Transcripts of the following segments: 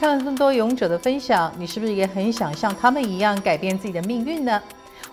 看了这么多勇者的分享，你是不是也很想像他们一样改变自己的命运呢？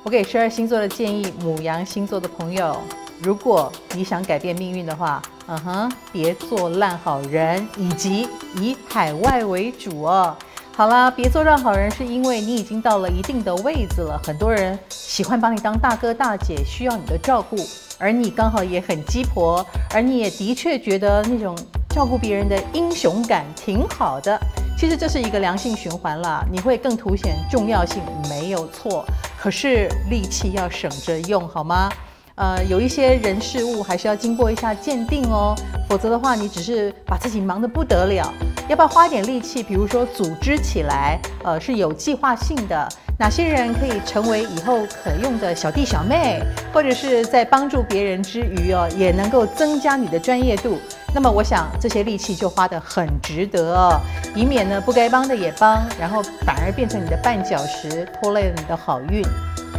我给十二星座的建议，母羊星座的朋友，如果你想改变命运的话，嗯哼，别做烂好人，以及以海外为主哦。好啦，别做烂好人，是因为你已经到了一定的位子了，很多人喜欢把你当大哥大姐，需要你的照顾，而你刚好也很鸡婆，而你也的确觉得那种照顾别人的英雄感挺好的。其实这是一个良性循环啦，你会更凸显重要性，没有错。可是力气要省着用，好吗？呃，有一些人事物还是要经过一下鉴定哦，否则的话，你只是把自己忙得不得了。要不要花点力气？比如说组织起来，呃，是有计划性的。哪些人可以成为以后可用的小弟小妹，或者是在帮助别人之余哦，也能够增加你的专业度。那么，我想这些力气就花得很值得哦，以免呢不该帮的也帮，然后反而变成你的绊脚石，拖累了你的好运。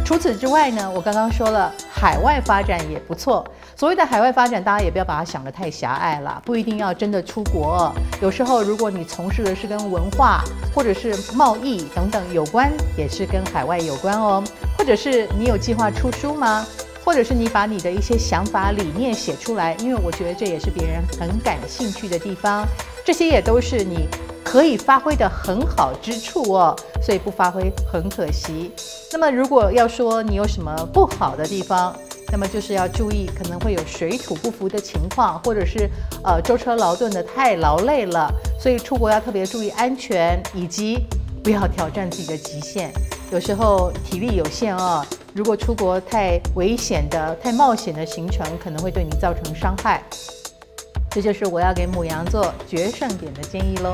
除此之外呢，我刚刚说了，海外发展也不错。所谓的海外发展，大家也不要把它想得太狭隘了，不一定要真的出国。有时候，如果你从事的是跟文化或者是贸易等等有关，也是跟海外有关哦。或者是你有计划出书吗？或者是你把你的一些想法理念写出来，因为我觉得这也是别人很感兴趣的地方。这些也都是你可以发挥的很好之处哦，所以不发挥很可惜。那么如果要说你有什么不好的地方，那么就是要注意可能会有水土不服的情况，或者是呃舟车劳顿的太劳累了，所以出国要特别注意安全，以及不要挑战自己的极限。有时候体力有限哦，如果出国太危险的、太冒险的行程，可能会对你造成伤害。这就是我要给母羊座决胜点的建议喽。